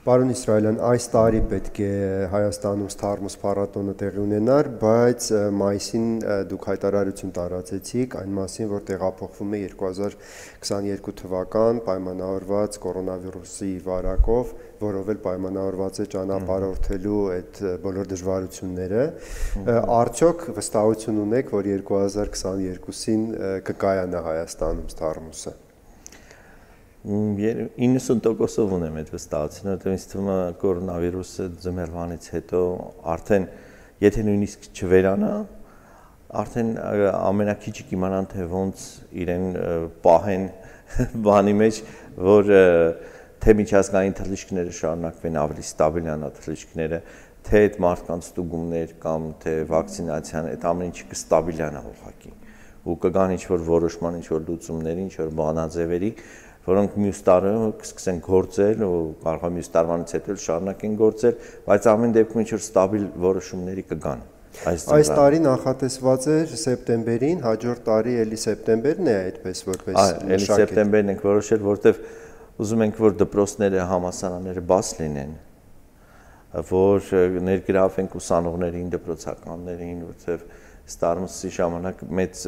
Պարոն Իսրայելյան, այս տարի պետք է Հայաստանում Սթարմուս փառատոնը տեղի ունենար, բայց մայիսին դուք հայտարարություն տարածեցիք այն մասին, որ տեղափոխվում է 2022 թվական պայմանավորված կորոնավիրուսի վարակով, որով էլ պայմանավորված է ճանապարհորդելու այդ բոլոր դժվարությունները։ Արդյոք վստահություն ունեք, որ 2022-ին կկայանա Հայաստանում Սթարմուսը։ 90%-ով ունեմ այդ վստահությունը, որտեղ ինձ թվում է կորոնավիրուսը ձմեռվանից հետո արդեն եթե նույնիսկ չվերանա, արդեն ամենակիչը կիմանան թե ոնց իրեն պահեն բանի մեջ, որ թե միջազգային թռիչքները շարունակվեն ավելի ստաբիլանա թռիչքները, թե այդ մարդկանց ստուգումներ կամ թե վակցինացիան, այդ ամեն ինչը կստաբիլանա ուղղակի ու կգան ինչ որ որոշման, ինչ որ լուծումների, ինչ որ բանաձևերի, որոնք մյուս տարը կսկսեն գործել ու կարող է մյուս տարվանից հետո շարունակեն գործել, բայց ամեն դեպքում ինչ որ ստաբիլ որոշումների կգան։ Այս այս տարի նախատեսված էր սեպտեմբերին, հաջորդ տարի էլի սեպտեմբերն է այդպես որպես մշակել։ Էլի սեպտեմբերն ենք որոշել, որտեվ ուզում ենք որ դպրոցները, համասարանները բաց լինեն, որ ներգրավենք ուսանողներին, դպրոցականներին, որտեվ ստարմուսի ժամանակ մեծ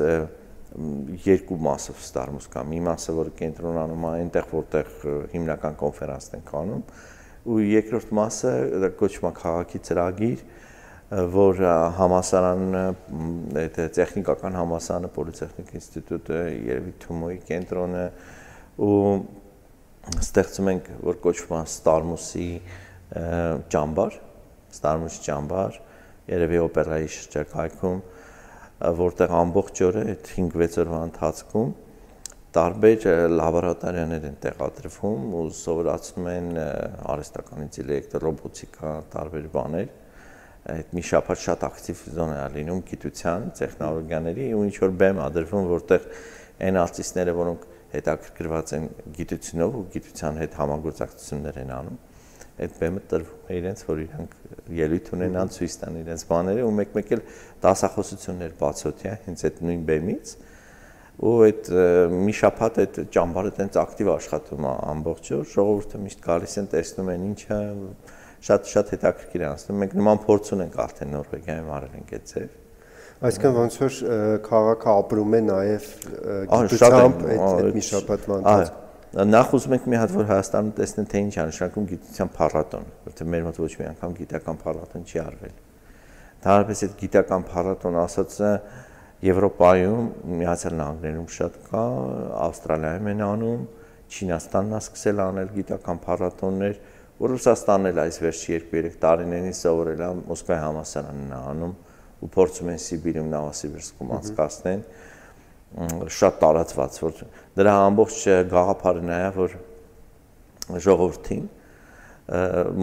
երկու մասով ստարմուս կա։ Մի մասը, որ կենտրոնանում է այնտեղ, որտեղ հիմնական կոնֆերանսն են կանում, ու երկրորդ մասը դա կոչվում է քաղաքի ծրագիր, որ համասարանը, այդ տեխնիկական համասարանը, պոլիտեխնիկ ինստիտուտը, երևի Թումոյի կենտրոնը ու ստեղծում ենք, որ կոչվում է Ստարմուսի ճամբար, Ստարմուսի ճամբար, երևի օպերայի շրջակայքում, որտեղ ամբողջ օրը այդ 5-6 օրվա ընթացքում տարբեր լաբորատորիաներ են տեղադրվում ու սովորացնում են արհեստական ինտելեկտ, ռոբոտիկա, տարբեր բաներ այդ մի շաբաթ շատ ակտիվ զոնա է լինում գիտության, տեխնոլոգիաների ու ինչ որ բեմ ադրվում, որտեղ այն արտիստները, որոնք հետաքրքրված են գիտությունով ու գիտության հետ համագործակցություններ են անում, այդ բեմը տրվում է իրենց, որ իրանք ելույթ ունենան ցույց տան իրենց բաները ու մեկ-մեկ էլ դասախոսություններ բացօթյա հենց այդ նույն բեմից ու այդ մի շաբաթ այդ ճամբարը տենց ակտիվ աշխատում է ամբողջ օր ժողովուրդը միշտ գալիս են տեսնում են ինչը շատ շատ հետաքրքիր է անցնում մենք նման փորձ ունենք արդեն Նորվեգիայում արել ենք այդ ձև Այսինքն ոնց որ քաղաքը ապրում է նաև գիտությամբ այդ այդ մի շաբաթվա ընթացքում նախ ուզում ենք մի հատ որ Հայաստանը տեսնեն թե ինչ է նշանակում գիտության փառատոն, որտեղ մեր մոտ ոչ մի անգամ գիտական փառատոն չի արվել։ Դարապես այդ գիտական փառատոն ասածը Եվրոպայում, Միացյալ Նահանգներում շատ կա, Ավստրալիայում են անում, Չինաստանն է սկսել անել գիտական փառատոններ, որ Ռուսաստանն էլ այս վերջի 2-3 տարիներին սովորել է Մոսկվայի համալսարանն անում ու փորձում են Սիբիրում, Նավասիբիրսկում անցկացնեն։ mm -hmm շատ տարածված, որ դրա ամբողջ գաղափարը նա է, որ ժողովրդին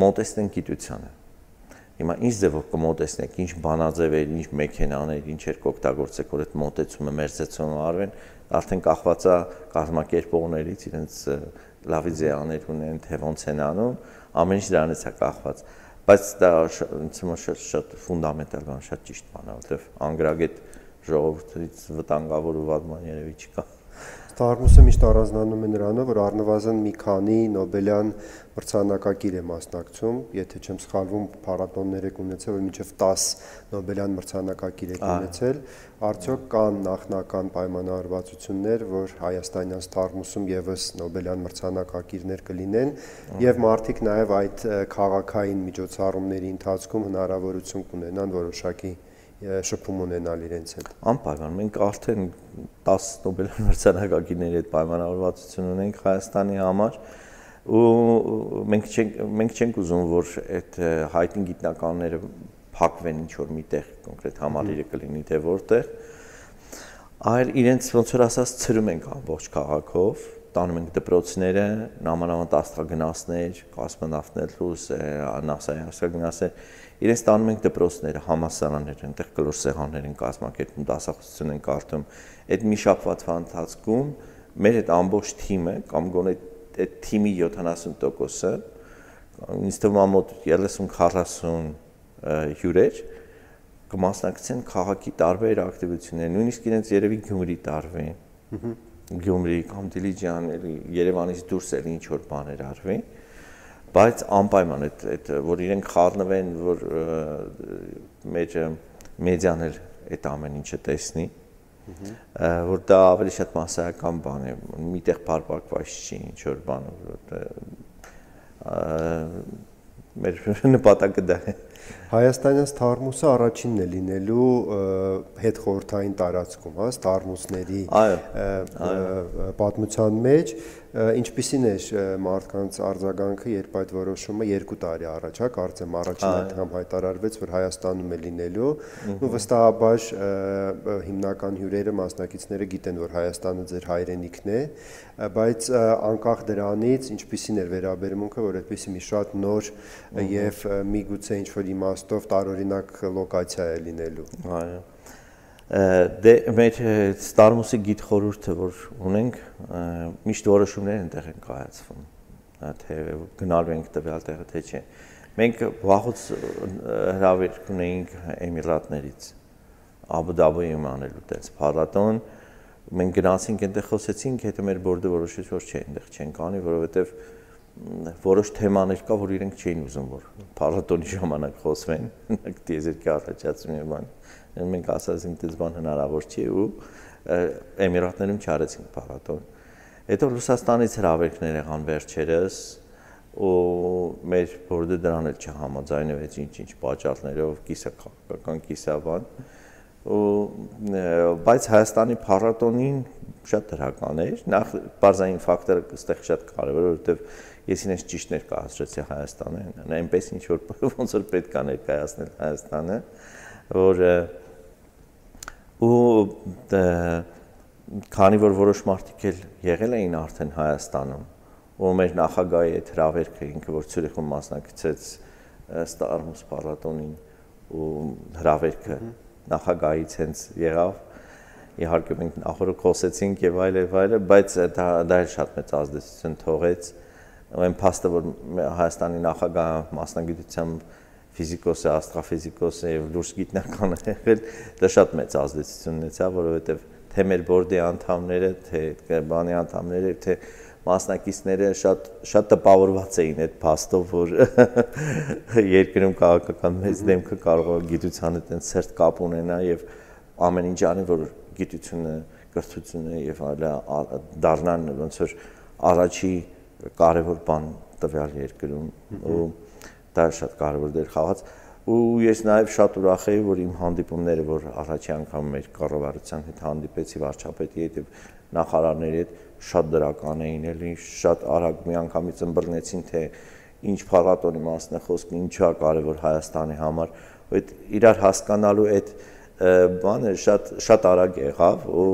մոտեցնեն գիտությանը։ Հիմա ինչ ձևով կմոտեցնեք, ինչ բանաձևեր, ինչ մեքենաներ, ինչեր կօգտագործեք, որ այդ մոտեցումը մերձեցումը արվեն, արդեն կախված է կազմակերպողներից, իրենց լավ իդեաներ ունեն, թե ոնց են անում, ամեն ինչ դրանից է կախված բայց դա ինձ համար շատ շատ ֆունդամենտալ բան, շատ ճիշտ բան է, որովհետև անգրագետ ժողովրդից վտանգավոր ու վատ ման երևի չկա։ Ստարմուսը միշտ առանձնանում է նրանով, որ առնվազն մի քանի Նոբելյան մրցանակակիր է մասնակցում, եթե չեմ սխալվում, փառատոններ եք ունեցել, որ մինչև 10 Նոբելյան մրցանակակիր եք ունեցել, արդյոք կան նախնական պայմանավորվածություններ, որ Հայաստանյան Ստարմուսում եւս Նոբելյան մրցանակակիրներ կլինեն եւ մարդիկ նաեւ այդ քաղաքային միջոցառումների ընթացքում հնարավորություն կունենան որոշակի շփում ունենալ իրենց հետ։ Անպայման մենք արդեն 10 Նոբել մրցանակակիրների հետ պայմանավորվածություն ունենք Հայաստանի համար ու մենք չենք մենք չենք ուզում որ այդ հայտնի գիտնականները փակվեն ինչ որ միտեղ կոնկրետ համալիրը կլինի թե որտեղ այլ իրենց ոնց որ ասած ծրում ենք ամբողջ քաղաքով տանում ենք դպրոցները, նամանավանդ աստղագնացներ, կոսմոնավտներ, ռուս, NASA-ի աստղագնացներ, իրենց տանում ենք դպրոցները, համասարաններ, այնտեղ կլոր սեղաններ են կազմակերպում, դասախոսություն են կարդում։ Այդ մի շաբաթվա ընթացքում մեր այդ ամբողջ թիմը կամ գոնե այդ թիմի 70%-ը ինձ թվում է մոտ 30-40 հյուրեր կմասնակցեն քաղաքի տարբեր ակտիվությունների, նույնիսկ իրենց երևի Գյումրի տարվի։ Գյումրի կամ Դիլիջան, Երևանից դուրս էլ ինչ որ բաներ արվի բայց անպայման այդ այդ որ իրենք խառնվեն որ մեր մեդիան էլ այդ ամեն ինչը տեսնի որ դա ավելի շատ մասսայական բան է միտեղ բարբակված չի ինչ որ բան որ մեր նպատակը դա է Հայաստանյան Սթարմուսը առաջինն է լինելու հետ խորթային տարածքում, հա, Սթարմուսների պատմության մեջ, ինչպիսին էր մարդկանց արձագանքը, երբ այդ որոշումը 2 տարի առաջ, հա, կարծեմ առաջին անգամ հայտարարվեց, որ Հայաստանում է լինելու, ու վստահաբար հիմնական հյուրերը, մասնակիցները գիտեն, որ Հայաստանը ձեր հայրենիքն է, բայց անկախ դրանից ինչպիսին էր վերաբերմունքը, որ այդպիսի մի շատ նոր եւ միգուցե ինչ որ իմաստով տարօրինակ լոկացիա է լինելու։ Այո դե մեր Starmus-ի գիտ խորհուրդը որ ունենք միշտ որոշումներ են տեղ են կայացվում թե գնալու ենք տվյալ տեղը թե չէ մենք վաղուց հրավեր ունեինք Էմիրատներից Աբու Դաբիում անելու տես փառատոն մենք գնացինք այնտեղ խոսեցինք հետո մեր բորդը որոշեց որ չէ այնտեղ չենք անի որովհետև որոշ թեմաներ կա որ իրենք չէին ուզում որ փառատոնի ժամանակ խոսվեն դիեզերքի առաջացում եւ բան մենք ասացինք դες բան հնարավոր չի ու Էմիրատներում չարեցինք փառատոն։ Հետո Ռուսաստանից հրավերքներ եղան վերջերս ու մեր բորդը դրան էլ չհամաձայնվեց ինչ-ինչ պատճառներով, կիսակական կիսաբան ու բայց Հայաստանի փառատոնին շատ դրական էր նախ բարձային ֆակտորը այստեղ շատ կարևոր է որովհետև ես ինձ ճիշտ ներկայացրեցի Հայաստանը այնպես ինչ որ ոնց որ պետք է ներկայացնել Հայաստանը որ ու քանի որ որոշ մարդիկ էլ եղել էին արդեն Հայաստանում ու մեր նախագահի այդ հրավերքը ինքը որ Ցյուրիխում մասնակցեց Ստարմուս փառատոնին ու հրավերքը նախագահից հենց եղավ իհարկե մենք նախորդ խոսեցինք եւ այլ եւ այլը բայց դա դա էլ շատ մեծ ազդեցություն թողեց այն փաստը որ Հայաստանի նախագահը մասնագիտությամբ ֆիզիկոս է, աստրոֆիզիկոս է եւ լուրջ գիտնական է եղել, դա շատ մեծ ազդեցություն ունեցավ, որովհետեւ թե մեր բորդի անդամները, թե բանի անդամները, թե մասնակիցները շատ շատ տպավորված էին այդ փաստով, որ երկրում քաղաքական մեծ դեմքը կարող է գիտությանը տենց սերտ կապ ունենա եւ ամեն ինչ անի, որ գիտությունը, կրթությունը եւ այլը դառնան ոնց որ առաջի կարևոր բան տվյալ երկրում ու դա շատ կարևոր դեր խաղաց ու ես նաև շատ ուրախ եի որ իմ հանդիպումները որ առաջի անգամ մեր կառավարության հետ հանդիպեցի վարչապետի հետ եւ նախարարների հետ շատ դրական էին էլի շատ արագ մի անգամից ըմբռնեցին թե ինչ փառատոնի մասն է խոսքը ինչա կարևոր Հայաստանի համար այդ իրար հասկանալու այդ բանը շատ շատ արագ եղավ ու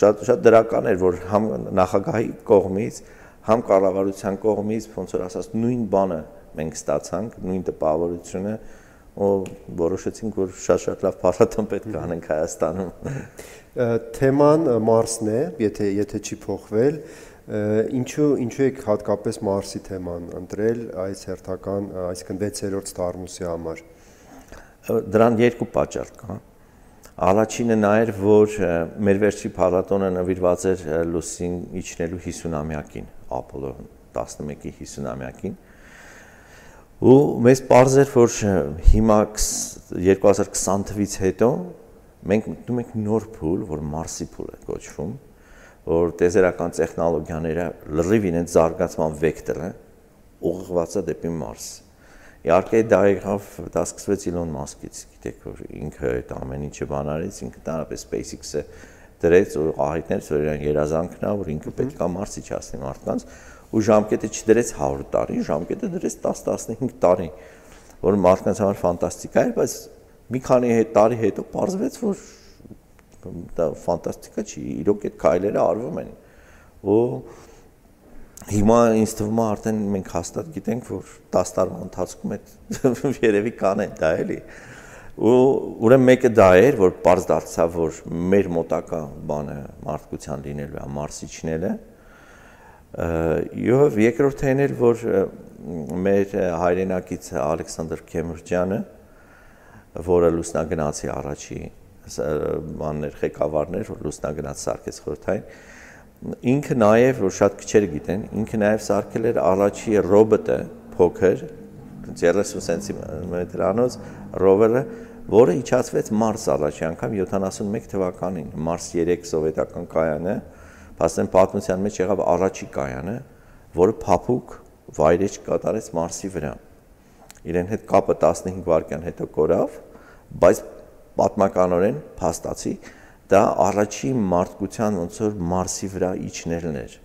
շատ շատ դրական էր որ համ նախագահի կողմից համ կառավարության կողմից ոնց որ ասած նույն բանը մենք ստացանք, նույն տպավորությունը ու որոշեցինք որ շատ-շատ լավ փառատոն պետք է անենք Հայաստանում։ Թեման Մարսն է, եթե եթե չի փոխվել, ինչու ինչու եք հատկապես Մարսի թեման ընտրել այս հերթական, այսինքն 6-րդ Ստարմուսի համար։ Դրան երկու պատճառ կա։ Առաջինը նա էր, որ մեր վերջի փառատոնը նվիրված էր լուսին իջնելու 50-ամյակին Apollo 11-ի 50-ամյակին ու մեզ པարզ էր որ հիմա 2020 թվից հետո մենք մտնում ենք նոր փուլ, որ Մարսի փուլ է կոչվում, որ տեզերական տեխնոլոգիաները լրիվ իրենց զարգացման վեկտորը ուղղված է դեպի Մարս։ Իհարկե դա եղավ, դա սկսվեց Իլոն Մասկից, գիտեք որ ինքը այդ ամեն ինչը բանարեց, ինքը տարապես SpaceX-ը դրեց ու ահիթներ որ իրան երազանքն է որ ինքը պետք է մարսի չասնի մարդկանց ու ժամկետը չդրեց 100 տարի ժամկետը դրեց 10-15 տարի որ մարդկանց համար ֆանտաստիկա էր բայց մի քանի տարի հետո պարզվեց որ դա ֆանտաստիկա չի իրոք այդ քայլերը արվում են ու հիմա ինձ թվում է արդեն մենք հաստատ գիտենք որ 10 տարվա ընթացքում այդ երևի կանեն դա էլի ու ուրեմն մեկը դա էր, որ པարզ դարձավ, որ մեր մոտակա բանը մարդկության լինելու է մարսիչները։ Եվ երկրորդն էլ որ մեր հայրենակից Ալեքսանդր Քեմրջյանը որը լուսնագնացի առաջի բաններ ղեկավարներ, որ լուսնագնաց սարքեց խորթային ինքը նաև որ շատ քչերը գիտեն, ինքը նաև սարքել էր առաջի ռոբոտը փոքր 30 սենտիմետրանոց ռովերը, որը իջացվեց Մարս առաջի անգամ 71 թվականին, Մարս 3 սովետական կայանը, փաստեն պատմության մեջ եղավ առաջի կայանը, որը փափուկ վայրեջ կատարեց Մարսի վրա։ Իրեն հետ կապը 15 վայրկյան հետո կորավ, բայց պատմականորեն փաստացի դա առաջի մարդկության ոնց որ Մարսի վրա իջնելն էր,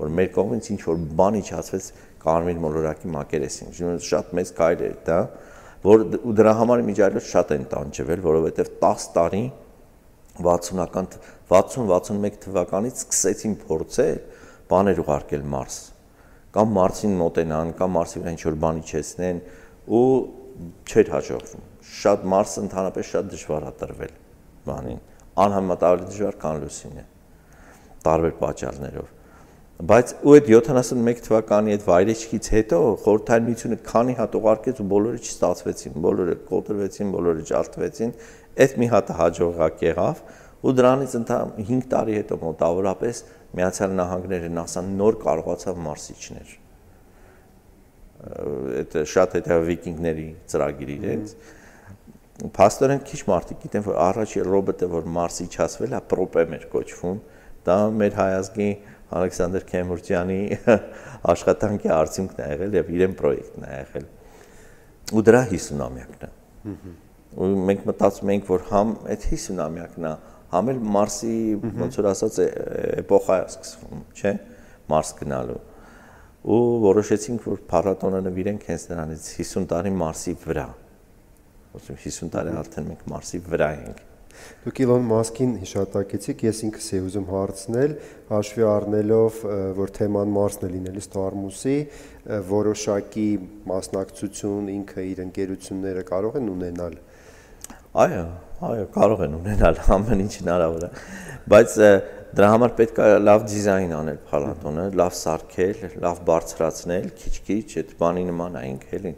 որ մեր կողմից ինչ որ բան իջացվեց կարմիր մոլորակի մակերեսին։ Շատ մեծ կայլ էր դա, որ ու դրա համար միջայլոց շատ են տանջվել, որովհետև 10 տարի 60-ական 60-61 թվականից սկսեցին փորձել բաներ ուղարկել Մարս կամ Մարսին մոտենան, կամ Մարսի վրա ինչ-որ բան իջեցնեն ու չէր հաջողվում։ Շատ Մարսը ընդհանրապես շատ դժվար է տրվել բանին, անհամատալի դժվար քան Լուսինը տարբեր պատճառներով բայց ու այդ 71 թվականի այդ վայրեջքից հետո խորհրդային միությունը քանի հատ ուղարկեց ու բոլորը չստացվեցին, բոլորը կոտրվեցին, բոլորը ջարդվեցին, այդ մի հատը հաջողակ եղավ ու դրանից ընդհանուր 5 տարի հետո մոտավորապես Միացյալ Նահանգները NASA նոր կարողացավ մարսիչներ այդ շատ հետո վիկինգների ծրագիր իրենց Փաստորեն քիչ մարդիկ գիտեն որ առաջի ռոբոտը որ մարսի չասվել է պրոպեմ էր կոչվում դա մեր հայազգի Ալեքսանդր Քեմուրջյանի աշխատանքի արդյունքն է եղել եւ իրեն պրոյեկտն է եղել ու դրա 50-ամյակն է ու մենք մտածում ենք որ համ այդ 50-ամյակն է համ էլ Մարսի ոնց որ ասած էպոխա է սկսվում, չէ՞, Մարս գնալու։ Ու որոշեցինք, որ փառատոնը նվիրենք հենց նրանից 50 տարի Մարսի վրա։ Ոսում 50 տարի արդեն մենք Մարսի վրա ենք։ Դուք Իլոն Մասկին հիշատակեցիք, ես ինքս եի ուզում հարցնել, հաշվի առնելով, որ թեման Մարսն է լինելու Ստարմուսի, որոշակի մասնակցություն ինքը իր ընկերությունները կարող են ունենալ Այո, այո, կարող են ունենալ ամեն ինչ հնարավոր է։ Բայց դրա համար պետք է լավ դիզայն անել փառատոնը, լավ սարքել, լավ բարձրացնել, քիչ-քիչ այդ բանի նման է ինքը էլի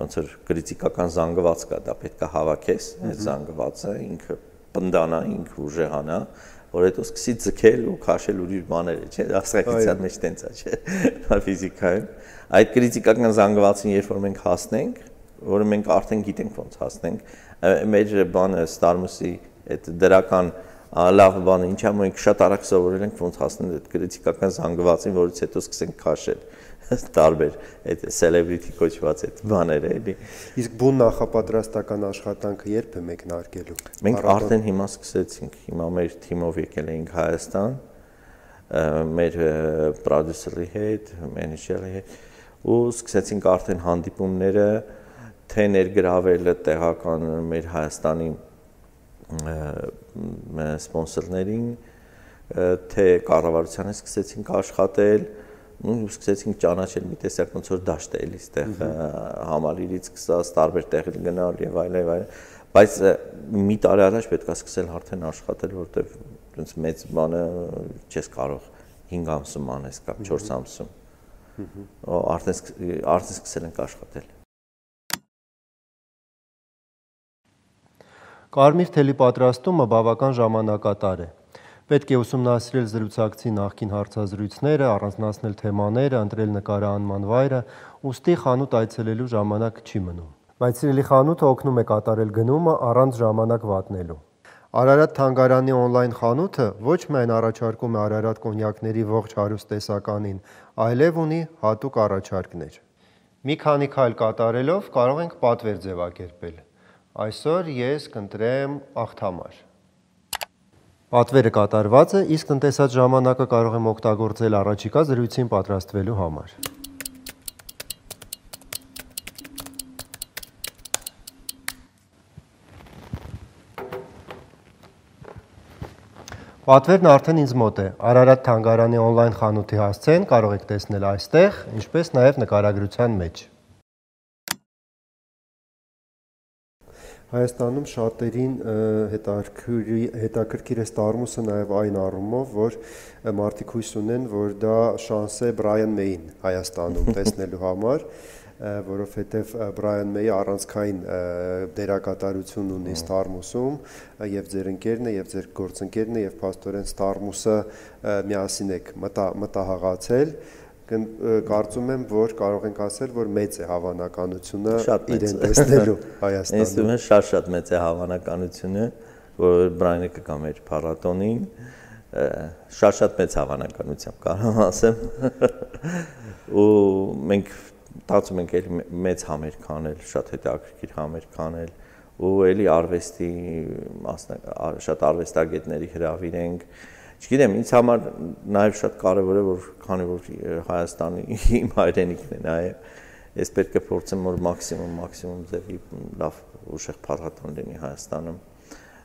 ոնց որ քրիտիկական զանգված կա, դա պետք է հավաքես, այդ զանգվածը ինքը պնդանա, ինքը ուժեղանա, որ հետո սկսի ձգել ու քաշել ուրիշ բաները, չէ՞, աստղակիցյան մեջ տենց է, չէ՞, ֆիզիկայում։ Այդ քրիտիկական զանգվածին երբ որ մենք հասնենք, որը մենք արդեն գիտենք ոնց հասնենք, մեր բանը Starmus-ի այդ դրական լավ բանը ինչա մենք շատ արագ սովորել ենք ոնց հասնել այդ քրիտիկական զանգվածին, որից հետո սկսենք քաշել տարբեր այդ celebrity կոչված այդ բաները էլի։ Իսկ բուն նախապատրաստական աշխատանքը երբ է մեկնարկելու։ Մենք արդեն հիմա սկսեցինք։ Հիմա մեր թիմով եկել էինք Հայաստան, մեր պրոդյուսերի հետ, մենեջերի հետ ու սկսեցինք արդեն հանդիպումները թե ներգրավելը տեղական մեր Հայաստանի սպոնսորներին, թե կառավարությանը սկսեցինք աշխատել, ու սկսեցինք ճանաչել մի տեսակ ոնց որ դաշտ է էլի այդտեղ համալիրից սկսած տարբեր տեղեր գնալ եւ այլ եւ այլ բայց մի տարի առաջ պետք է սկսել արդեն աշխատել որտեվ այնց մեծ բանը չես կարող 5 ամսում անես կամ 4 ամսում արդեն արդեն սկսել ենք աշխատել Կարմիր թելի պատրաստումը բավական ժամանակատար է։ Պետք է ուսումնասիրել զրուցակցի նախքին հարցազրույցները, առանձնացնել թեմաները, ընտրել նկարահանման վայրը, ուստի խանութ այցելելու ժամանակ չի մնում։ Բայց սիրելի խանութը օգնում է կատարել գնումը առանց ժամանակ վատնելու։ Արարատ թանգարանի on-line խանութը ոչ միայն առաջարկում է Արարատ կոնյակների ողջ հարուստ տեսականին, այլև ունի հատուկ առաջարկներ։ Մի քանի քայլ կատարելով կարող ենք պատվեր ձևակերպել։ Այսօր ես կընտրեմ աղթամար։ Պատվերը կատարված է, իսկ տնտեսած ժամանակը կարող եմ օգտագործել առաջիկա զրույցին պատրաստվելու համար։ Պատվերն արդեն ինձ մոտ է։ Արարատ թանգարանի on-line խանութի հասցեն կարող եք տեսնել այստեղ, ինչպես նաև նկարագրության մեջ։ Հայաստանում շատերին հետաքրքիր է Starmus-ը նաև այն առումով, որ մարդիկ հույս ունեն, որ դա շանս է Brian May-ին Հայաստանում տեսնելու համար, որովհետև Brian May-ը առանցքային դերակատարություն ունի Starmus-ում եւ ձեր ընկերն է եւ ձեր գործընկերն է եւ փաստորեն Starmus-ը միասին եք մտա մտահղացել կարծում եմ, որ կարող ենք ասել, որ մեծ է հավանականությունը իրեն տեսնելու Հայաստանում։ թվում է շատ-շատ մեծ է հավանականությունը, որ Բրայանը կգա մեր փառատոնին, շատ-շատ մեծ հավանականությամբ կարող ասեմ։ Ու մենք տածում ենք էլ մեծ համեր կանել, շատ հետաքրքիր համեր կանել ու էլի արվեստի շատ արվեստագետների հրավիրենք Չգիտեմ, ինձ համար նաև շատ կարևոր է որ քանի որ Հայաստանի իմ հայրենիքն է նաև ես պետք է փորձեմ որ մաքսիմում մաքսիմում ձևի լավ ուժեղ փառատոն լինի Հայաստանում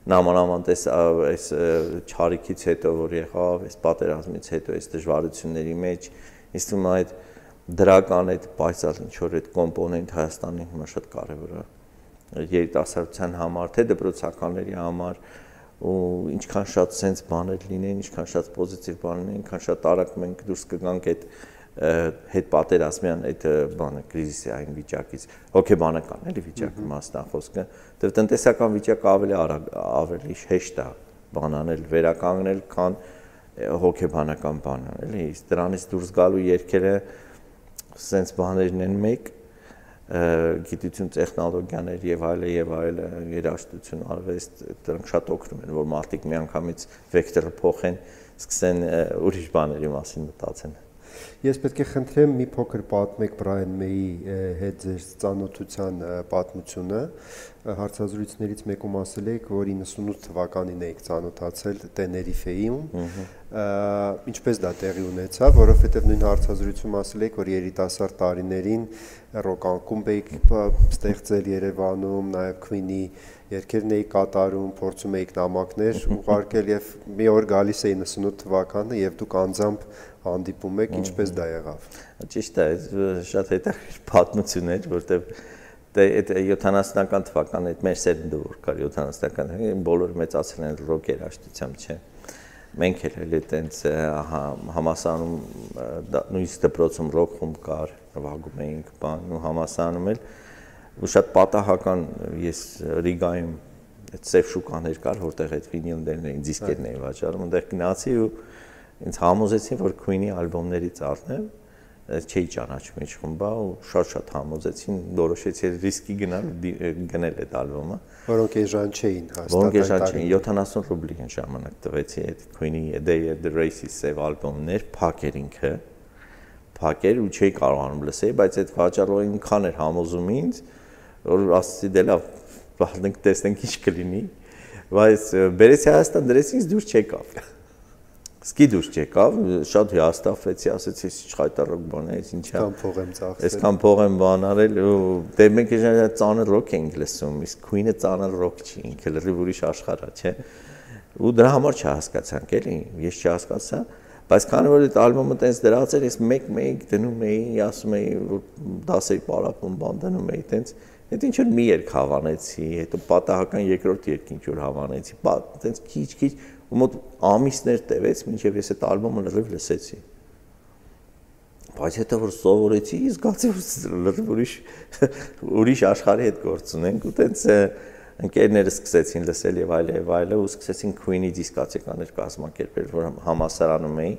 նամանավանդ այս այս ճարիքից հետո որ եղավ, այս պատերազմից հետո այս դժվարությունների մեջ ինձ թվում է այդ դրական այդ պայծառ ինչ որ այդ կոմպոնենտ Հայաստանի հիմա շատ կարևոր է երիտասարդության համար, թե դպրոցականների համար, ու ինչքան շատ sense բաներ լինեն, ինչքան շատ պոզիտիվ բաներ լինեն, ինչքան շատ արագ մենք դուրս կգանք այդ հետ պատերազմյան այդ բանը կրիզիսային վիճակից հոգեբանական էլի վիճակի մասնա խոսքը դեռ տնտեսական վիճակը ավելի արագ ավելի հեշտ է բանանել վերականգնել քան հոգեբանական բանը էլի դրանից դուրս գալու երկերը սենց բաներն են մեկ գիտություն, տեխնոլոգիաներ եւ այլը եւ այլը, երաժշտություն, արվեստ, դրանք շատ օգնում են, որ մարդիկ միանգամից վեկտորը փոխեն, սկսեն ուրիշ բաների մասին մտածեն։ Ես պետք է խնդրեմ մի փոքր պատմեք Brian May-ի հետ ձեր ծանոթության պատմությունը։ Հարցազրույցներից մեկում ասել եք, որ 98 թվականին եք ծանոթացել Տեներիֆեում։ Ինչպես դա տեղի ունեցավ, որովհետև նույն հարցազրույցում ասել եք, որ երիտասարդ տարիներին ռոք անկումբ եք ստեղծել Երևանում, նաև Queen-ի երկերն էի կատարում, փորձում էիք նամակներ ուղարկել եւ մի օր գալիս է 98 թվականը եւ դուք անձամբ հանդիպում եք, ինչպես դա եղավ։ Ճիշտ է, շատ հետաքրքիր պատմություն էր, որտեվ դե այդ 70-ական թվականը այդ մեր սերնդը որ կար 70-ական բոլոր մեծացել են ռոք երաժշտությամբ, չէ։ Մենք էլ էլ այտենց համասանում նույնիսկ դպրոցում ռոք խումբ կար, վագում էինք բան ու համասանում էլ ու շատ պատահական ես Ռիգայում այդ սև շուկաներ կար, որտեղ այդ վինիլներն էին, դիսկերն էին վաճառում, այնտեղ գնացի ու ինձ համոզեցին, որ Queen-ի ալբոմներից առնեմ, չէի ճանաչում ինչ խմբա ու շատ-շատ համոզեցին, որոշեցի ռիսկի գնալ գնել այդ ալբոմը, որոնք էժան չէին հաստատ։ Որոնք էժան չէին, 70 ռուբլի են ժամանակ տվեցի այդ Queen-ի Day at the Races սև ալբոմներ, փակեր ինքը, փակեր ու չէի կարողանում լսել, բայց այդ վաճառողը ինքան էր համոզում ինձ, որ ասացի դե լավ, բաղնենք տեսնենք ինչ կլինի, բայց բերեցի Հայաստան դրեցինց դուրս չեկավ Սկի դուրս չեկավ, շատ հիաստափվեցի, ասեցի, ինչ խայտարակ բան է, ինչ է։ Կամ փող եմ ծախսել։ Այսքան փող եմ բան արել դե մենք էժան ծանր ռոք ենք լսում, իսկ Queen-ը ծանր ռոք չի, ինքը լրիվ ուրիշ աշխարհ է, չէ։ Ու դրա համար չհասկացանք, էլի, ես չհասկացա, բայց քանի որ այդ ալբոմը տենց դրած էր, ես մեկ-մեկ դնում էի, ասում էի, որ դասերի պարապում բան դնում էի, տենց Այդ ինչ որ մի երկ հավանեցի, հետո պատահական երկրորդ երկ ինչ որ հավանեցի, տենց քիչ-քիչ մոտ ամիսներ տևեց, մինչև ես այդ ալբոմը լրիվ լսեցի։ Բայց հետո որ սովորեցի, զգացի որ լրիվ ուրիշ ուրիշ աշխարհի հետ գործ ունենք ու տենց ընկերները սկսեցին լսել եւ այլ եւ այլը ու սկսեցին Queen-ի դիսկացիկաներ կազմակերպել, որ համասարանում էի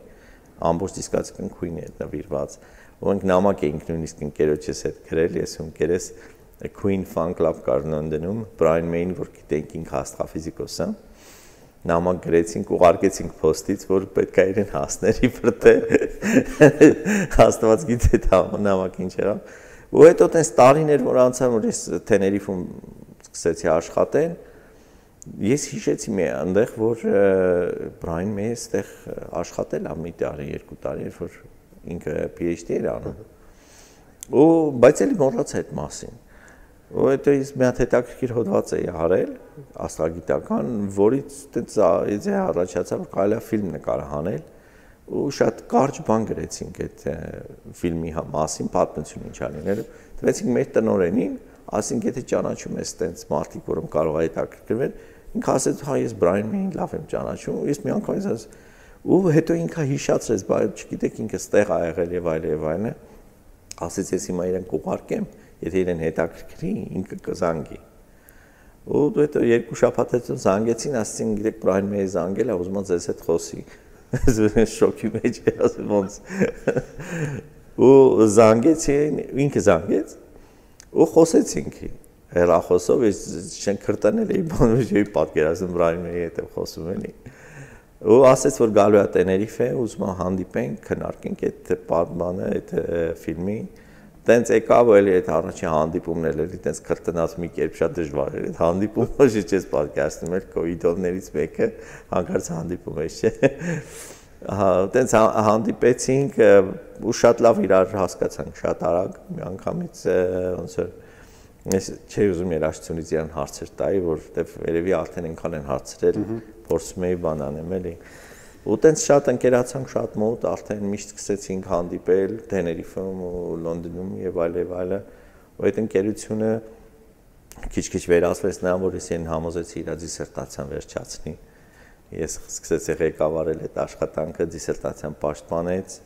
ամբողջ դիսկացիկան Queen-ի հետ նվիրված։ Ու մենք նամակ էինք նույնիսկ ընկերոջս հետ գրել, ես ու ընկերս Queen Fan Club կար Լոնդոնում, Brian May-ին, որ գիտենք ինքը աստրոֆիզիկոս է նամակ գրեցինք, ուղարկեցինք post-ից, որ պետք է իրեն հասներ իբր թե Աստված գիտե դա նամակ ինչ era։ Ու հետո տես տարիներ որ անցան, որ ես Թեներիֆում սկսեցի աշխատել, ես հիշեցի մի այնտեղ, որ Brian May այստեղ աշխատել ա մի տարի, երկու տարի, երբ որ ինքը PhD էր անում։ Ու բայց էլի մոռացա այդ մասին հետո ես մի հատ հետաքրքիր հոդված էի արել աստղագիտական, որից տենց իդե առաջացավ որ կարելի է ֆիլմ նկարահանել ու շատ կարճ բան գրեցինք այդ ֆիլմի մասին, պատմություն ինչ ալինել։ Տվեցինք մեր տնորենին, ասինք եթե ճանաչում ես տենց մարդիկ, որում կարող է հետաքրքրվել, ինքը ասեց, հա ես Բրայն Մեին լավ եմ ճանաչում, ես մի անգամ ասած ու հետո ինքը հիշացրեց, բայց չգիտեք ինքը ստեղ ա եղել եւ այլ եւ այլն։ ասեց ես հիմա իրեն կուղարկեմ, եթե իրեն հետաքրքրի, ինքը կզանգի։ Ու դու երկու շաբաթ հետո զանգեցին, ասեցին, գիտեք, Բրայն մեի զանգել է, ուզում եմ ձեզ հետ խոսի։ Շոկի մեջ է, ասեմ ոնց։ Ու զանգեցին, ինքը զանգեց, ու խոսեցինք հերախոսով, ես չեն քրտանել էի, բանը չէի պատկերացնում Բրայն մեի հետ խոսում էլի ու ասեց որ գալու է Տեներիֆե, ուզում եմ հանդիպենք, քննարկենք այդ բանը, այդ ֆիլմի։ Տենց եկավ էլի այդ առաջի հանդիպումն էլ էլի տենց քրտնած մի կերպ շատ դժվար էր։ Այդ հանդիպումը ոչ չես պատկերացնում էր կոյիդովներից մեկը հանկարծ հանդիպում էր, չէ։ Ահա, տենց հանդիպեցինք ու շատ լավ իրար հասկացանք, շատ արագ մի անգամից ոնց որ ես չի ուզում երաշխությունից իրան հարցեր տայի, որովհետև երևի արդեն այնքան են հարցրել, փորձում էի բան անեմ, էլի։ Ու տենց շատ ընկերացանք շատ մոտ, արդեն միշտ սկսեցինք հանդիպել Թեներիֆում ու Լոնդոնում եւ այլ եւ այլը։ Ու այդ ընկերությունը քիչ-քիչ վերածվեց նրան, որ ես այն համոզեցի իր դիսերտացիան վերջացնի։ Ես սկսեցի ղեկավարել այդ աշխատանքը, դիսերտացիան պաշտպանեց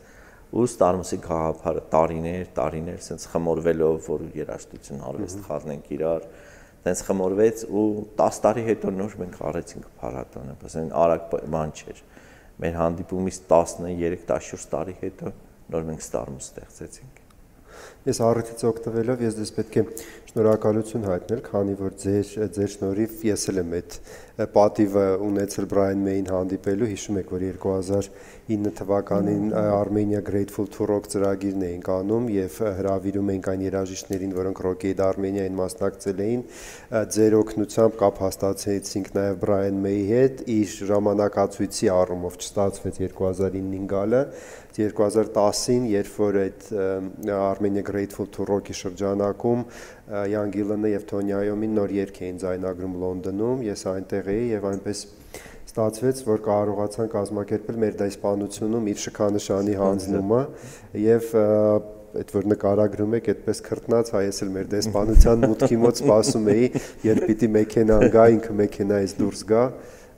ու Ստարմուսի գաղափարը տարիներ, տարիներ սենց խմորվելով, որ երաշտություն արվեստ խառնենք իրար, տենց խմորվեց ու 10 տարի հետո նոր մենք արեցինք փառատոնը, բասեն արագ բան չէր։ Մեր հանդիպումից 13-14 տարի հետո նոր մենք Ստարմուս ստեղծեցինք։ Ես առիթից օգտվելով ես դες պետք է շնորհակալություն հայտնել, քանի որ ձեր ձեր շնորհիվ ես էլ եմ այդ պատիվը ունեցել Brian May-ին հանդիպելու, հիշում եք, որ 2009 թվականին Armenia Grateful to Rock ծրագիրն էինք անում եւ հրավիրում էինք այն երաժիշտներին, որոնք Rock-Aid Armenia-ին մասնակցել էին, ձեր օգնությամբ կապ հաստատեցինք նաեւ Brian May-ի հետ, իր ժամանակացույցի առումով չստացվեց 2009-ին գալը, 2010-ին, երբ որ այդ Armenia Grateful to Rock-ի շրջանակում Յան Գիլանը եւ Թոնի Այոմին նոր երգ էին ձայնագրում Լոնդոնում, ես այնտեղ էի եւ այնպես ստացվեց, որ կարողացան կազմակերպել մեր դեսպանությունում իր շքանշանի հանձնումը եւ այդ որ նկարագրում եք, այդպես քրտնած հայես էլ մեր դեսպանության մուտքի մոտ սպասում էի, երբ պիտի մեքենան գա, ինքը մեքենայից դուրս գա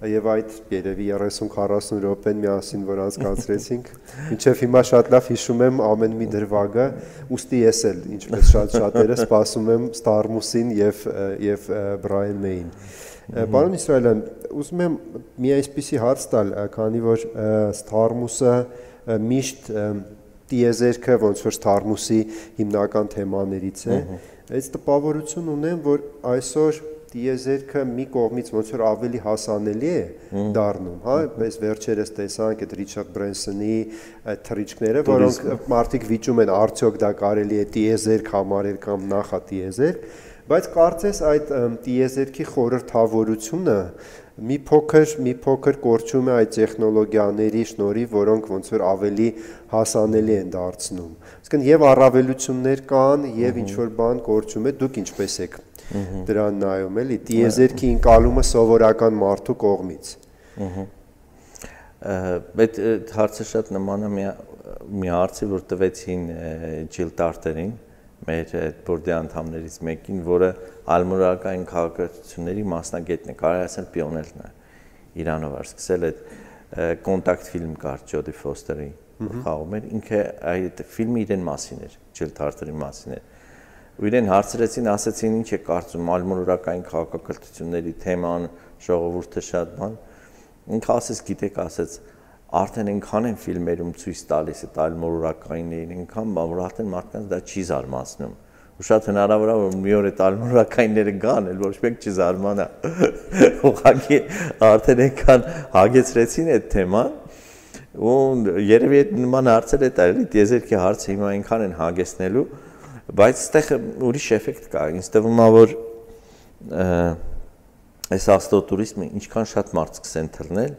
եւ այդ երևի 30-40 րոպեն միասին որ անցկացրեցինք ինչեվ հիմա շատ լավ հիշում եմ ամեն մի դրվագը ուստի ես էլ ինչպես շատ շատերը սպասում եմ Starmus-ին եւ եւ Brian May-ին Պարոն Իսրայելյան ուզում եմ մի այսպիսի հարց տալ քանի որ Starmus-ը միշտ տիեզերքը ոնց որ Starmus-ի հիմնական թեմաներից է այս տպավորություն ունեմ որ այսօր տիեզերքը մի կողմից ոնց որ ավելի հասանելի է դառնում, հա, այս վերջերս տեսանք այդ Ռիչարդ Բրենսոնի այդ թռիչքները, որոնք մարդիկ վիճում են արդյոք դա կարելի է տիեզերք համարել կամ նախա տիեզերք, բայց կարծես այդ տիեզերքի խորհրդավորությունը մի փոքր մի փոքր կորչում է այդ տեխնոլոգիաների շնորհիվ, որոնք ոնց որ ավելի հասանելի են դարձնում։ Իսկն եւ առավելություններ կան եւ ինչ որ բան կորչում է, դուք ինչպես եք դրան նայում էլի տիեզերքի ընկալումը սովորական մարդու կողմից։ Այդ հարցը շատ նման է մի մի հարցի, որ տվեցին Ջիլ Տարտերին, մեր այդ բորդի անդամներից մեկին, որը ալմորակային քաղաքացիությունների մասնագետն է, կարելի ասել պիոներն է։ Իրանով էր սկսել այդ կոնտակտ ֆիլմ կար Ջոդի Ֆոստերի խաղում էր, ինքը այդ ֆիլմը իրեն մասին էր, Ջիլ Տարտերի մասին էր ու իրեն հարցրեցին, ասացին ինչ է կարծում ալմորորակային քաղաքակրթությունների թեման, ժողովուրդը շատ բան։ Ինքը ասեց, գիտեք, ասեց, արդեն այնքան են ֆիլմերում ցույց տալիս այդ ալմորորակայիններին, այնքան բան, որ արդեն մարդկանց դա չի զարմացնում ու շատ հնարավոր է որ մի օր այդ ալմորակայինները գան, էլ ոչ մեկ չզարմանա։ Ուղղակի արդեն այնքան հագեցրեցին այդ թեման, ու երևի այդ նման հարցեր է դա էլի, դեզերքի հարցը հիմա այնքան են հագեցնելու, բայց այստեղ ուրիշ էֆեկտ կա ինձ թվում է որ այս աստրոտուրիզմը ինչքան շատ մարդ սկսեն թռնել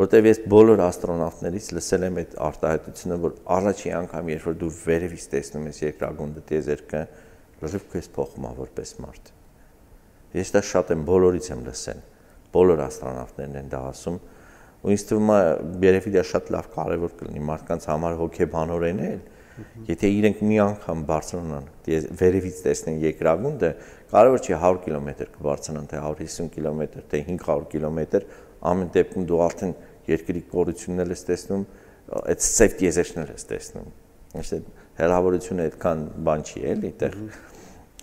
որտեվ ես բոլոր աստրոնավտներից լսել եմ այդ արտահայտությունը որ առաջի անգամ երբ որ դու վերևից տեսնում ես երկրագունդը տիեզերքը լրիվ քեզ փոխում է որպես մարդ ես դա շատ եմ բոլորից եմ լսել բոլոր աստրոնավտներն են դա ասում ու ինձ թվում է երևի դա շատ լավ կարևոր կլինի մարդկանց համար հոգեբանորեն էլ Եթե իրենք մի անգամ բարձրանան, վերևից տեսնեն երկրագունդը, կարևոր չի 100 կիլոմետր կբարձրանան, թե 150 կիլոմետր, թե 500 կիլոմետր, ամեն դեպքում դու արդեն երկրի կորությունն ես տեսնում, այդ սև տիեզերքներ ես տեսնում։ Այսինքն հերավորությունը այդքան բան չի էլի այդտեղ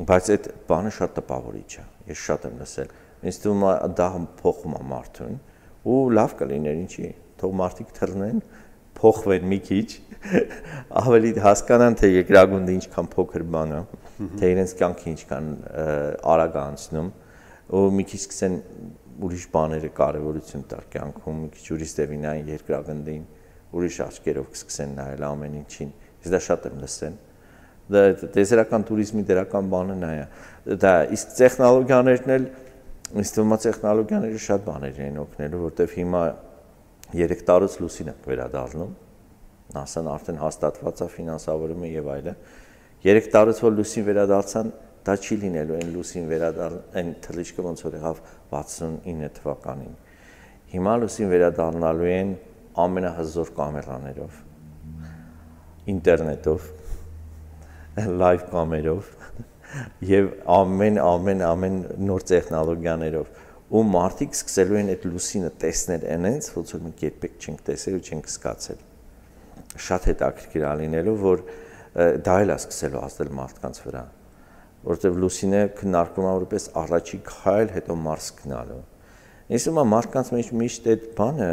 բայց այդ բանը շատ տպավորիչ է ես շատ եմ լսել ինձ թվում է դա փոխում է մարդուն ու լավ կլիներ ինչի թող մարդիկ թռնեն փոխվեն մի քիչ ավելի հասկանան թե երկրագունդը ինչքան փոքր բան է թե իրենց կյանքը ինչքան արագ անցնում ու մի քիչ սկսեն ուրիշ բաները կարևորություն տար կյանքում, մի քիչ ուրիշ դեվինային երկրագնդին, ուրիշ աչքերով կսկսեն նայել ամեն ինչին։ Ես դա շատ եմ լսել։ Դա տեսերական туриզմի դերական բանը նա է։ Դա իսկ տեխնոլոգիաներն էլ ինձ թվում է տեխնոլոգիաները շատ բաներ են օգնելու, որտեվ հիմա 3 տարուց լուսին եք վերադառնում։ NASA-ն արդեն հաստատված է ֆինանսավորումը եւ այլն։ 3 տարուց որ լուսին վերադարձան, դա չի լինելու այն լուսին վերադառ այն թռիչքը ոնց որ եղավ 69 թվականին հիմա լուսին վերադառնալու են ամենահզոր կամերաներով ինտերնետով լայվ կամերով եւ ամեն ամեն ամեն նոր տեխնոլոգիաներով ու մարդիկ սկսելու են այդ լուսինը տեսնել այնց ոնց որ մենք երբեք չենք տեսել ու չենք զգացել շատ հետաքրքիր ալինելու որ դա էլ է սկսելու ազդել մարդկանց վրա որովհետև լուսինը քննարկվում է որպես առաջի քայլ, հետո մարս գնալու։ Ես ումա մարդկանց մեջ միշտ այդ բանը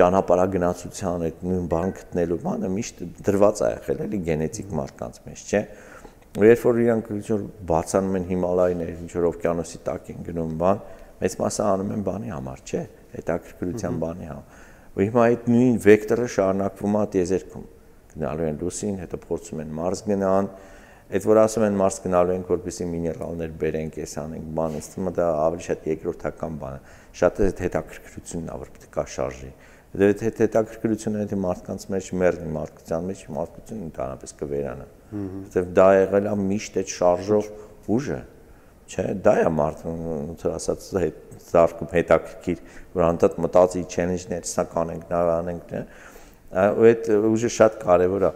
ճանապարհագնացության այդ նույն բան գտնելու բանը միշտ դրված է եղել էլի գենետիկ մարդկանց մեջ, չէ՞։ Ու երբ որ իրանք ինչ որ բացանում են հիմալայներ, ինչ որ օվկիանոսի տակ են գնում բան, մեծ մասը անում են բանի համար, չէ՞։ Հետաքրքրության բանի համար։ Ու հիմա այդ նույն վեկտորը շարունակվում է տիեզերքում։ Գնալու են լուսին, հետո փորձում են մարս գնան, Այդ որ ասում են մարս գնալու ենք որպեսի միներալներ բերենք, էս անենք, բան, իմը դա ավելի շատ երկրորդական բան է։ Շատ է հետաքրքրությունն ա որ պետք է շարժի։ Դե այդ հետաքրքրությունը եթե մարդկանց մեջ մեռնի, մարդկության մեջ մարդկությունը ընդհանրապես կվերանա։ Որտեվ դա եղել է միշտ այդ շարժող ուժը։ Չէ, դա է մարդը ոնց ասած զարկում հետաքրքիր, որ անդադ մտածի challenge-ներ, սա կանենք, նա անենք, ու այդ ուժը շատ կարևոր է։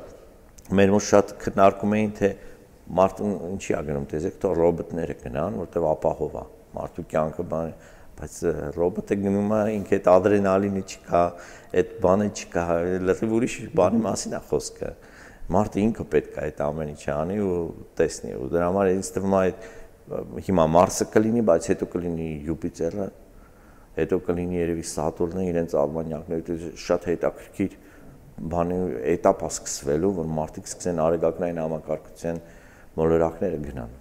Մեր մոտ շատ քննարկում էին թե մարդուն ինչի է գնում տեսեք թող ռոբոտները գնան որտեվ ապահով է մարդու կյանքը բան բայց ռոբոտը գնում է ինքը այդ ադրենալինը չկա այդ բանը չկա լրիվ ուրիշ բանի մասին է խոսքը մարդը ինքը պետք է այդ ամեն ինչը անի ու տեսնի ու դրա համար ինձ թվում է այդ հիմա մարսը կլինի, բայց հետո կլինի Յուպիտերը, հետո կլինի երևի Սատուրնը, իրենց արբանյակները, շատ հետաքրքիր բանի էտապ է սկսվելու, որ մարդիկ սկսեն արեգակնային համակարգության մոլորակները գնան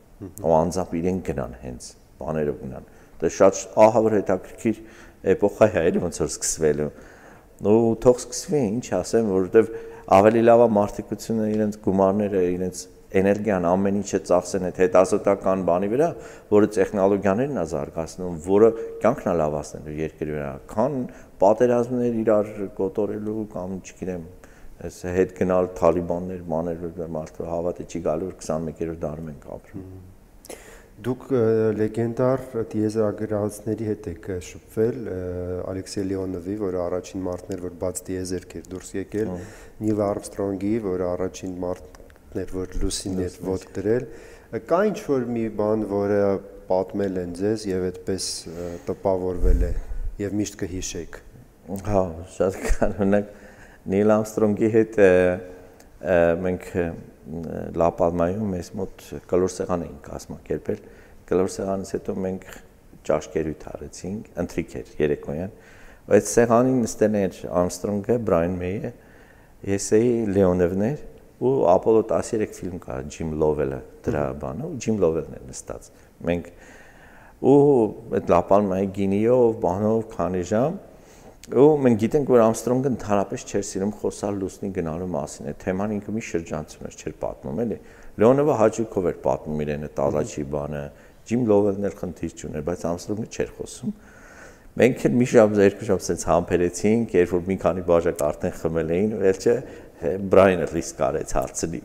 ու անձամբ իրեն գնան հենց բաներով գնան դա շատ ահավոր հետաքրքիր էպոխա է այլ ոնց որ սկսվելու ու թող սկսվի ինչ ասեմ որովհետև ավելի լավ է մարդիկությունը իրենց գումարները իրենց էներգիան ամեն ինչը ծախսեն այդ հետազոտական բանի վրա, որը տեխնոլոգիաներն է զարգացնում, որը կյանքն է լավացնելու երկրի վրա, քան պատերազմներ իրար կոտորելու կամ չգիտեմ, այս հետ գնալ Թալիբաններ, մաներ մարդը հավատի չի գալու որ 21-րդ դարում ենք ապրում։ Դուք լեգենդար դիեզերագրածների հետ եք շփվել Ալեքսեյ Լեոնովի, որը առաջին մարդն էր, որ բաց դիեզերք էր դուրս եկել, Նիլ Արմստրոնգի, որը առաջին մարդն էր, որ լուսին էր ոտք դրել։ Կա ինչ որ մի բան, որը պատմել են ձեզ եւ այդպես տպավորվել է եւ միշտ կհիշեք։ Հա, շատ կանոնակ Նիլ Ամստրոնգի հետ մենք Լապալմայում մեզ մոտ կլոր սեղան էինք կազմակերպել։ Կլոր սեղանից հետո մենք ճաշկերույթ արեցինք, ընթրիք էր երեկոյան։ Այդ սեղանին նստել էր Ամստրոնգը, Բրայան Մեյը, ես էի Լեոնովներ ու Ապոլո 13 ֆիլմ կա Ջիմ Լովելը դրա բանը ու Ջիմ Լովելն է նստած։ Մենք ու այդ Լապալմայի գինիով, բանով քանի ժամ ու մենք գիտենք որ Ամստրոնգը ընդհանրապես չէր սիրում խոսալ լուսնի գնալու մասին։ Այդ թեման ինքը մի շրջանցում էր, չէր պատմում, էլի։ Լեոնովը հաճույքով էր պատմում իրենը տալաչի բանը, Ջիմ Լովելն էր խնդիր չուներ, բայց Ամստրոնգը չէր խոսում։ Մենք էլ մի շաբաթ, երկու շաբաթ sense համբերեցինք, երբ որ մի քանի բաժակ արդեն խմել էին, վերջը Բրայանը ռիսկ արեց հարցնի։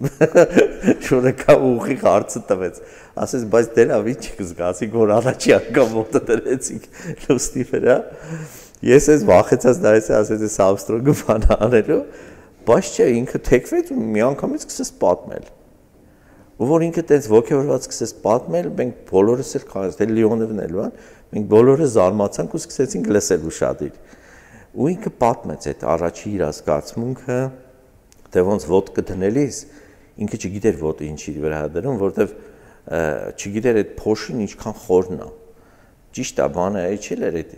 Շուրը կա ուղիղ հարցը տվեց։ Ասես, բայց դե լավ ինչ կզգացի, որ առաջի անգամ ոտը դրեցիք լուսնի վրա։ Ես ես վախեցած նայեցի, ասեցի Սամստրոնգը բան անելու, բայց չէ, ինքը թեքվեց ու մի անգամից սկսեց պատմել։ Ու որ ինքը տենց ողջորված սկսեց պատմել, մենք բոլորս էլ քարս, դե Լիոնովն էլ, բան, մենք բոլորը զարմացանք ու սկսեցինք լսել ուշադիր։ Ու ինքը պատմեց այդ առաջի իր զգացմունքը, դե ոնց ոդկը դնելիս ինքը չգիտեր ոդը ինչի վրա դրում, որովհետև չգիտեր այդ փոշին ինչքան խորն է։ Ճիշտ է, բանը իջել էր այդ,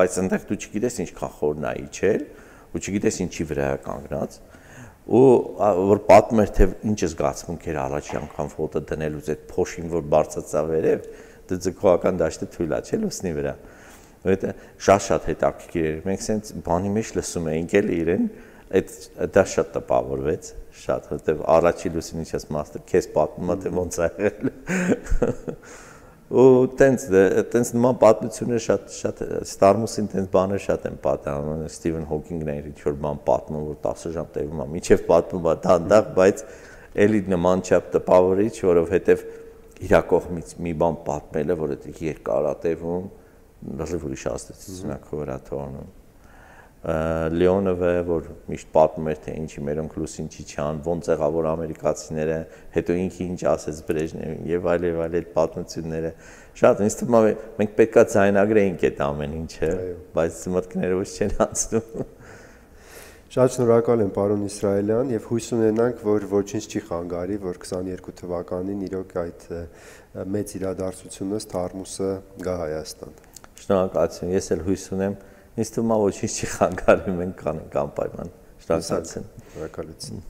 բայց այնտեղ դու չգիտես ինչքան խորն է իջել, ու չգիտես ինչի վրա կանգնած ու որ պատմում էր թե ինչ զգացմունք էր առաջի անգամ ֆոտո դնելուց այդ փոշին որ բարձացա վերև դե ձգողական դաշտը թույլ է չէ լուսնի վրա որտե շատ-շատ հետաքրքիր էր մենք սենց բանի մեջ լսում էինք էլ իրեն այդ դա շատ տպավորվեց շատ որտեվ առաջի լուսինի չես մաստը քեզ պատմում է թե ոնց է եղել ու տենց տենց նման պատմությունները շատ շատ Star-Mus-ին տենց բաներ շատ են պատահում Ստիվեն Հոքինգն էր ինչ որ բան պատմում որ 10 ժամ տևում է միջև պատմում է դանդաղ բայց էլի նման չափ տպավորիչ որովհետև իրա կողմից մի բան պատմելը որ դա երկար է տևում լրիվ ուրիշ աստեցությունակ վրա թողնում Լեոնովը, որ միշտ պատմում էր թե ինչի մերոնք լուսին չիչան, ոնց եղավ որ ամերիկացիները, հետո ինքը ինչ ասեց Բրեժնևին եւ այլ եւ այլ այդ պատմությունները։ Շատ ինձ թվում է մենք պետքա ձայնագրեինք այդ ամեն ինչը, բայց մտքները ոչ չեն անցնում։ Շատ շնորհակալ եմ պարոն Իսրայելյան եւ հույս ունենանք, որ ոչինչ չի խանգարի, որ 22 թվականին իրոք այդ մեծ իրադարձությունը Սթարմուսը գա Հայաստան։ Շնորհակալություն։ Ես էլ հույս ունեմ, Ինձ թվում է ոչինչ չի խանգարում, մենք կանենք անպայման։ Շնորհակալություն։ Շնորհակալություն։